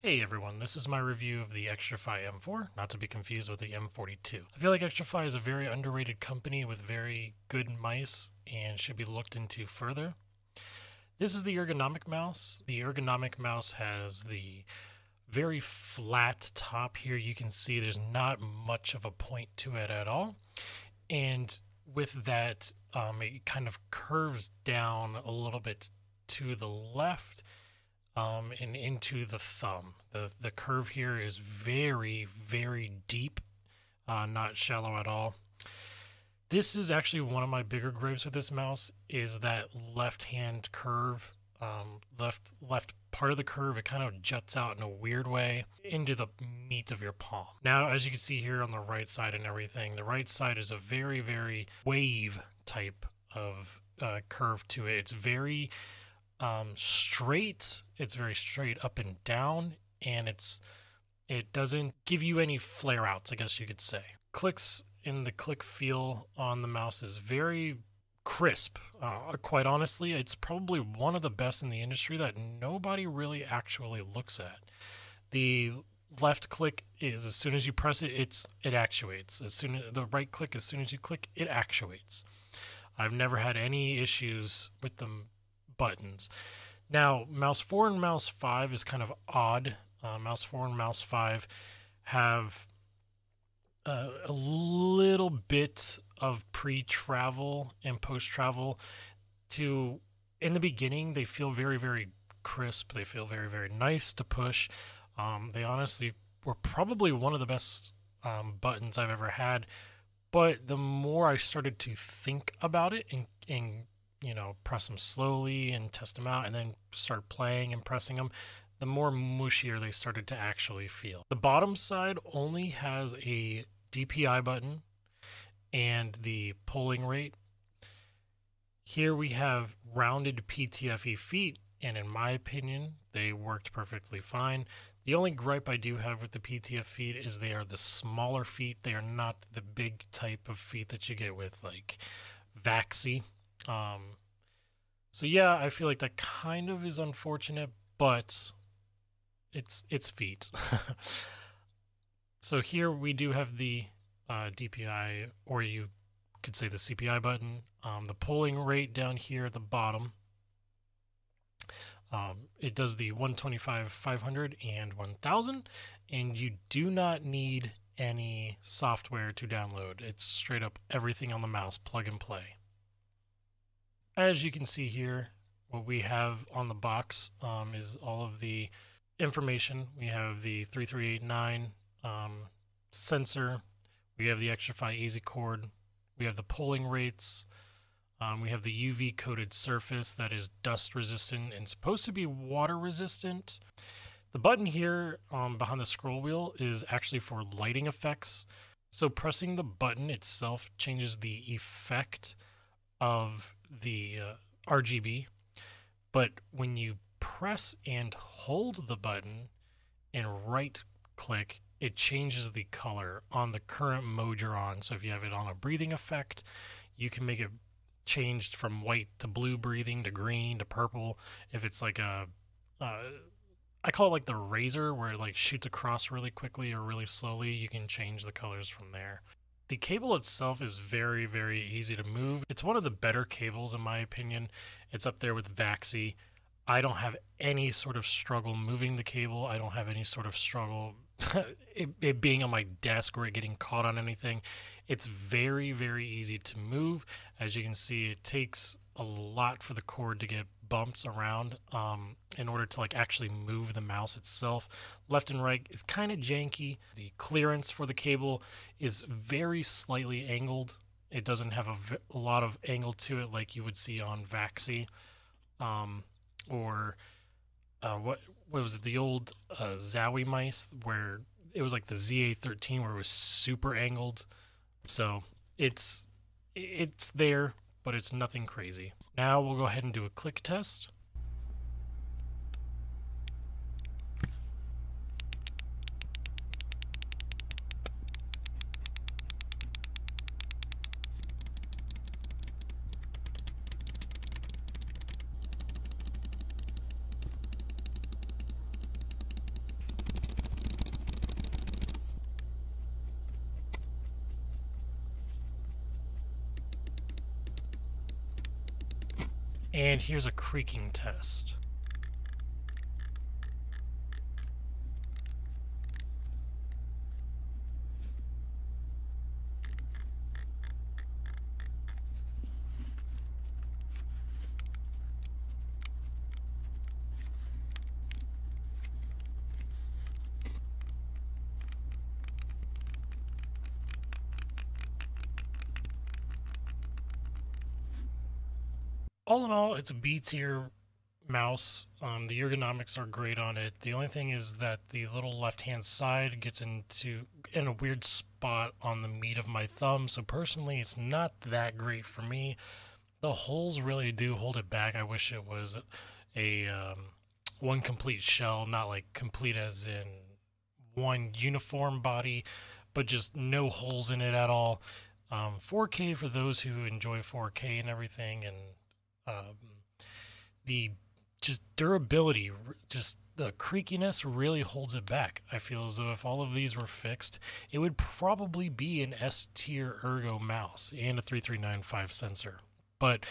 Hey everyone, this is my review of the XTRFY M4, not to be confused with the M42. I feel like XTRFY is a very underrated company with very good mice and should be looked into further. This is the ergonomic mouse. The ergonomic mouse has the very flat top here. You can see there's not much of a point to it at all. And with that, um, it kind of curves down a little bit to the left um, and into the thumb. The, the curve here is very, very deep, uh, not shallow at all. This is actually one of my bigger gripes with this mouse is that left hand curve, um, left left part of the curve. It kind of juts out in a weird way into the meat of your palm. Now, as you can see here on the right side and everything, the right side is a very very wave type of uh, curve to it. It's very um, straight. It's very straight up and down, and it's it doesn't give you any flare outs. I guess you could say. Clicks in the click feel on the mouse is very crisp. Uh, quite honestly, it's probably one of the best in the industry that nobody really actually looks at. The left click is as soon as you press it, it's it actuates. As soon as the right click, as soon as you click, it actuates. I've never had any issues with them buttons. Now, mouse 4 and mouse 5 is kind of odd. Uh, mouse 4 and mouse 5 have uh, a little bit of pre-travel and post-travel to in the beginning they feel very very crisp they feel very very nice to push um, they honestly were probably one of the best um, buttons i've ever had but the more i started to think about it and, and you know, press them slowly and test them out and then start playing and pressing them, the more mushier they started to actually feel. The bottom side only has a DPI button and the polling rate. Here we have rounded PTFE feet, and in my opinion, they worked perfectly fine. The only gripe I do have with the PTF feet is they are the smaller feet. They are not the big type of feet that you get with like Vaxee um, so yeah, I feel like that kind of is unfortunate, but it's it's feet. so here we do have the uh, DPI, or you could say the CPI button. Um, the polling rate down here at the bottom. Um, it does the 125, 500, and 1000, and you do not need any software to download. It's straight up everything on the mouse, plug and play. As you can see here, what we have on the box um, is all of the information. We have the 3389 um, sensor. We have the XTRFY Easy Cord. We have the polling rates. Um, we have the UV coated surface that is dust resistant and supposed to be water resistant. The button here um, behind the scroll wheel is actually for lighting effects. So pressing the button itself changes the effect of the uh, RGB, but when you press and hold the button and right click, it changes the color on the current mode you're on. So if you have it on a breathing effect, you can make it changed from white to blue breathing to green to purple. If it's like a, uh, I call it like the razor where it like shoots across really quickly or really slowly, you can change the colors from there. The cable itself is very, very easy to move. It's one of the better cables, in my opinion. It's up there with Vaxee. I don't have any sort of struggle moving the cable. I don't have any sort of struggle it, it, being on my desk or it getting caught on anything. It's very, very easy to move. As you can see, it takes a lot for the cord to get bumps around um, in order to like actually move the mouse itself. Left and right is kind of janky. The clearance for the cable is very slightly angled. It doesn't have a, v- a lot of angle to it like you would see on Vaxee um, or uh, what what was it the old uh, Zowie mice where it was like the ZA13 where it was super angled. So it's it's there, but it's nothing crazy. Now we'll go ahead and do a click test. And here's a creaking test. All in all, it's a B tier mouse. Um, the ergonomics are great on it. The only thing is that the little left hand side gets into in a weird spot on the meat of my thumb. So personally, it's not that great for me. The holes really do hold it back. I wish it was a um, one complete shell, not like complete as in one uniform body, but just no holes in it at all. Um, 4K for those who enjoy 4K and everything, and um, the just durability, just the creakiness really holds it back. I feel as though if all of these were fixed, it would probably be an S tier ergo mouse and a 3395 sensor. But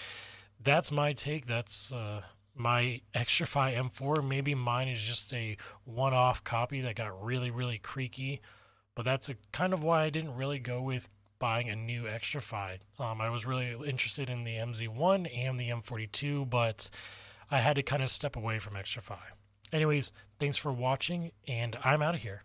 that's my take. That's uh, my XTRFY M4. Maybe mine is just a one off copy that got really, really creaky. But that's a, kind of why I didn't really go with buying a new XTRFY. Um, I was really interested in the MZ1 and the M42, but I had to kind of step away from XTRFY. Anyways, thanks for watching, and I'm out of here.